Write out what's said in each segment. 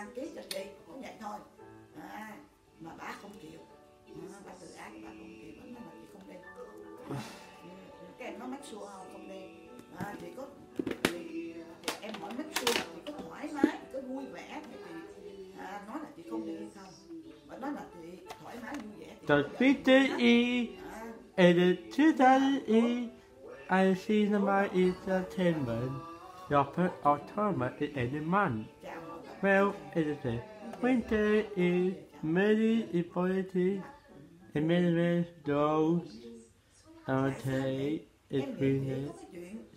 đăng ký cho chị cũng vậy thôi. À, mà bà không chịu. À, bà tự ái bà không chịu bà nói là chị không đi. Cái em nói make sure không đi. À, chị có chị, em hỏi make sure là chị có thoải mái có vui vẻ thì chị à, nói là chị không đi không. Bà nói là chị thoải mái vui vẻ The future đi. is à, and the 2000 I see number is entertainment. Your first October is any month. well edited. Winter is many important amendments those annotate experience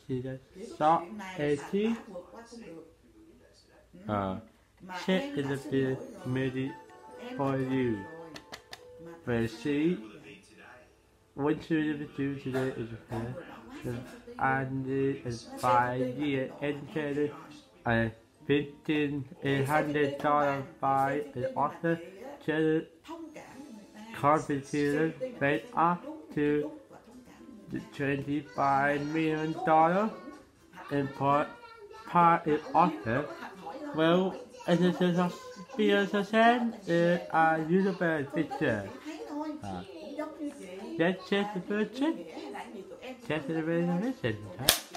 see the salt and tea. Ah, check is the made for you. But see, what should we do today is the and the inspired and the $1,800 by an author, Jared Carpenter made up to the $25 million and part, part an author. Well, as a success, is a universe picture. Uh, that's just the first thing. That's the reservation, huh?